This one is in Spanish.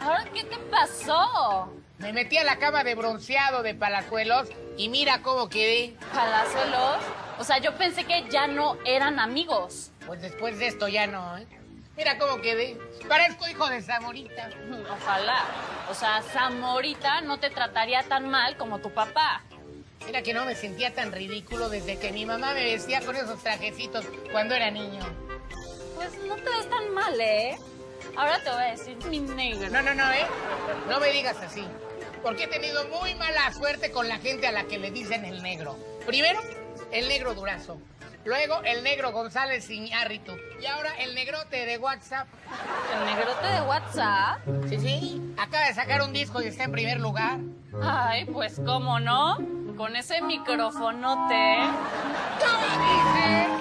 ¿Ahora qué te pasó? Me metí a la cama de bronceado de Palazuelos y mira cómo quedé. ¿Palazuelos? O sea, yo pensé que ya no eran amigos. Pues después de esto ya no, ¿eh? Mira cómo quedé. Parezco hijo de Zamorita. Ojalá. O sea, Zamorita no te trataría tan mal como tu papá. Mira que no me sentía tan ridículo desde que mi mamá me vestía con esos trajecitos cuando era niño. Pues no te ves tan mal, ¿eh? Ahora te voy a decir mi negro. No, no, no, ¿eh? No me digas así. Porque he tenido muy mala suerte con la gente a la que le dicen el negro. Primero, el negro Durazo. Luego, el negro González Iñárritu. Y ahora, el negrote de WhatsApp. ¿El negrote de WhatsApp? Sí, sí. Acaba de sacar un disco y está en primer lugar. Ay, pues cómo no. Con ese microfonote. ¡No me digas!